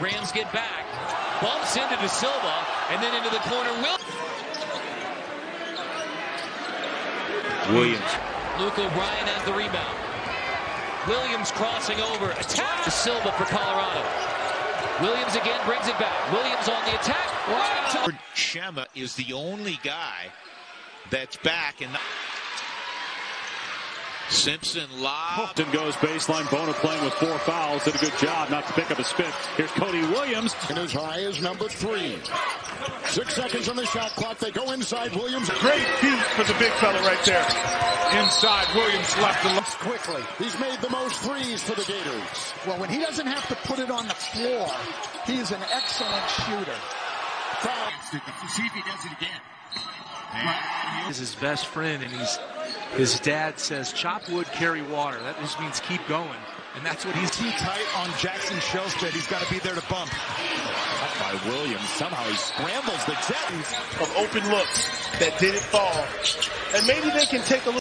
Rams get back. Bumps into Da Silva and then into the corner. Will Williams. Luke O'Brien has the rebound. Williams crossing over. Attack Da Silva for Colorado. Williams again brings it back. Williams on the attack. Wow. Shema is the only guy that's back and Simpson lob. Hookton goes baseline. Bona playing with four fouls. Did a good job not to pick up his fifth. Here's Cody Williams. And as high as number three. Six seconds on the shot clock. They go inside Williams. Great feet for the big fella right there. Inside, Williams left the left quickly. He's made the most threes for the Gators. Well, when he doesn't have to put it on the floor, he's an excellent shooter. Foul. See if he does it again. Is his best friend, and he's his dad says, "Chop wood, carry water." That just means keep going, and that's what he's too tight on Jackson Shelstad. He's got to be there to bump. Up by Williams. Somehow he scrambles the Jets of open looks that didn't fall, and maybe they can take a look.